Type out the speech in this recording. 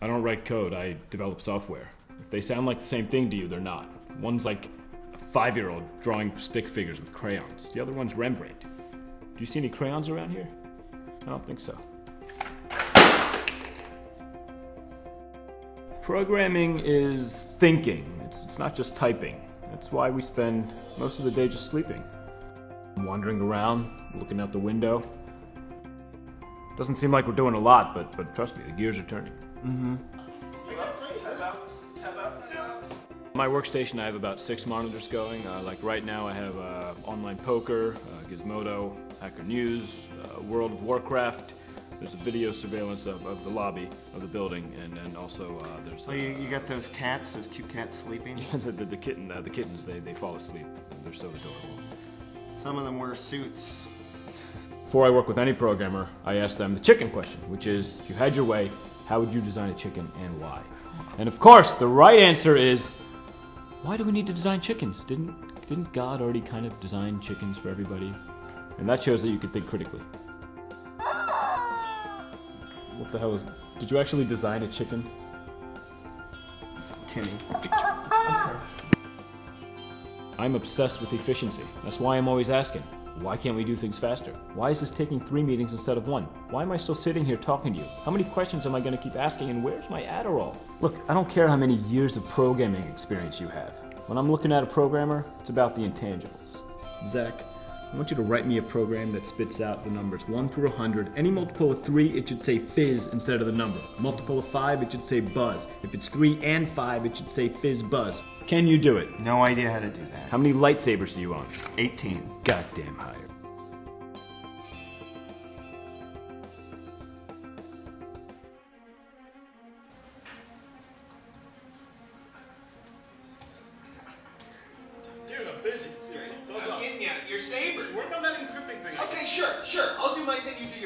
I don't write code, I develop software. If they sound like the same thing to you, they're not. One's like a five year old drawing stick figures with crayons, the other one's Rembrandt. Do you see any crayons around here? I don't think so. Programming is thinking, it's, it's not just typing. That's why we spend most of the day just sleeping. Wandering around, looking out the window. Doesn't seem like we're doing a lot, but, but trust me, the gears are turning. My workstation, I have about six monitors going. Uh, like right now, I have uh, online poker, uh, Gizmodo, Hacker News, uh, World of Warcraft. There's a video surveillance of, of the lobby of the building, and then also uh, there's So you, you got those cats, those cute cats sleeping? the, the, the kitten, uh, the kittens. They, they fall asleep. They're so adorable. Some of them wear suits. Before I work with any programmer, I ask them the chicken question, which is, if you had your way, how would you design a chicken and why? And of course, the right answer is, why do we need to design chickens? Didn't didn't God already kind of design chickens for everybody? And that shows that you can think critically. What the hell is? Did you actually design a chicken? Timmy. I'm obsessed with efficiency. That's why I'm always asking, why can't we do things faster? Why is this taking three meetings instead of one? Why am I still sitting here talking to you? How many questions am I going to keep asking and where's my Adderall? Look, I don't care how many years of programming experience you have. When I'm looking at a programmer, it's about the intangibles. Zach, I want you to write me a program that spits out the numbers 1 through 100. Any multiple of 3, it should say fizz instead of the number. Multiple of 5, it should say buzz. If it's 3 and 5, it should say fizz buzz. Can you do it? No idea how to do that. How many lightsabers do you own? 18. Goddamn hire. Busy. I'm getting you. You're saber. Work on that encrypting thing. Okay, sure, sure. I'll do my thing. You do.